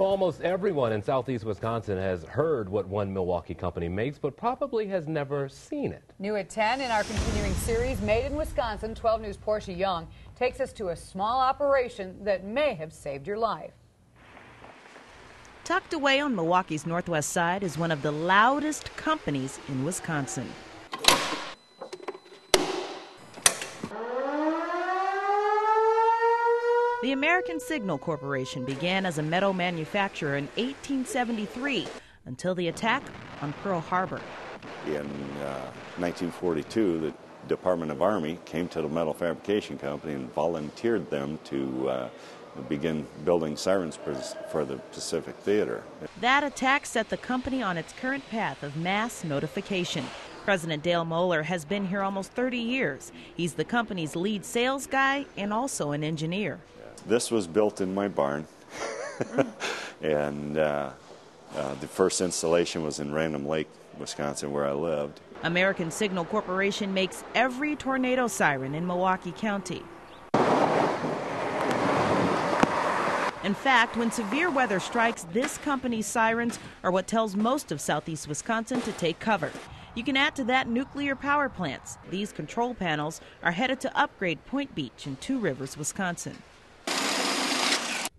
Well, almost everyone in southeast Wisconsin has heard what one Milwaukee company makes, but probably has never seen it. New at 10 in our continuing series, Made in Wisconsin, 12 News Portia Young takes us to a small operation that may have saved your life. Tucked away on Milwaukee's northwest side is one of the loudest companies in Wisconsin. The American Signal Corporation began as a metal manufacturer in 1873 until the attack on Pearl Harbor. In uh, 1942, the Department of Army came to the metal fabrication company and volunteered them to uh, begin building sirens for the Pacific Theater. That attack set the company on its current path of mass notification. President Dale Moeller has been here almost 30 years. He's the company's lead sales guy and also an engineer. This was built in my barn, and uh, uh, the first installation was in Random Lake, Wisconsin, where I lived. American Signal Corporation makes every tornado siren in Milwaukee County. In fact, when severe weather strikes, this company's sirens are what tells most of southeast Wisconsin to take cover. You can add to that nuclear power plants. These control panels are headed to upgrade Point Beach in Two Rivers, Wisconsin.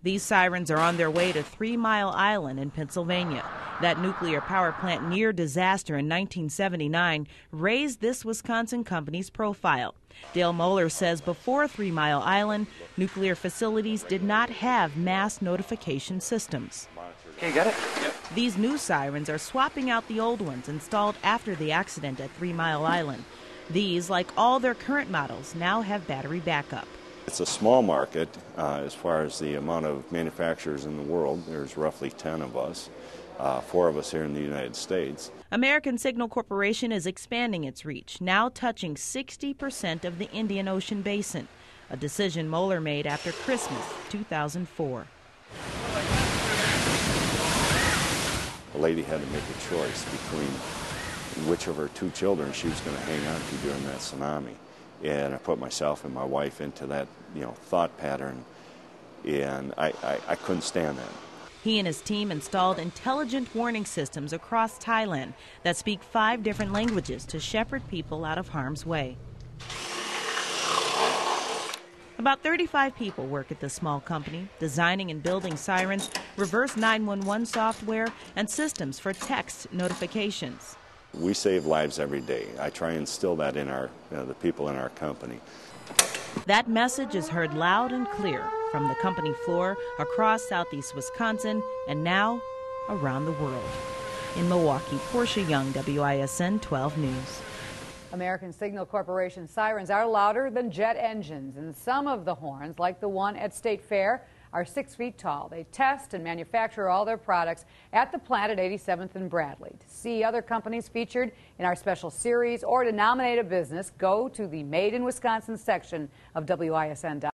These sirens are on their way to Three Mile Island in Pennsylvania. That nuclear power plant near disaster in 1979 raised this Wisconsin company's profile. Dale Moeller says before Three Mile Island, nuclear facilities did not have mass notification systems. Okay, got it? Yep. These new sirens are swapping out the old ones installed after the accident at Three Mile Island. These, like all their current models, now have battery backup. It's a small market uh, as far as the amount of manufacturers in the world. There's roughly 10 of us, uh, four of us here in the United States. American Signal Corporation is expanding its reach, now touching 60% of the Indian Ocean basin, a decision Moeller made after Christmas 2004. A lady had to make a choice between which of her two children she was going to hang on to during that tsunami and I put myself and my wife into that you know thought pattern, and I, I, I couldn't stand that. He and his team installed intelligent warning systems across Thailand that speak five different languages to shepherd people out of harm's way. About 35 people work at this small company, designing and building sirens, reverse 911 software, and systems for text notifications. We save lives every day. I try and instill that in our, you know, the people in our company. That message is heard loud and clear from the company floor across southeast Wisconsin and now around the world. In Milwaukee, Portia Young, WISN 12 News. American Signal Corporation sirens are louder than jet engines, and some of the horns, like the one at State Fair, are six feet tall. They test and manufacture all their products at the plant at 87th and Bradley. To see other companies featured in our special series or to nominate a business, go to the Made in Wisconsin section of WISN.com.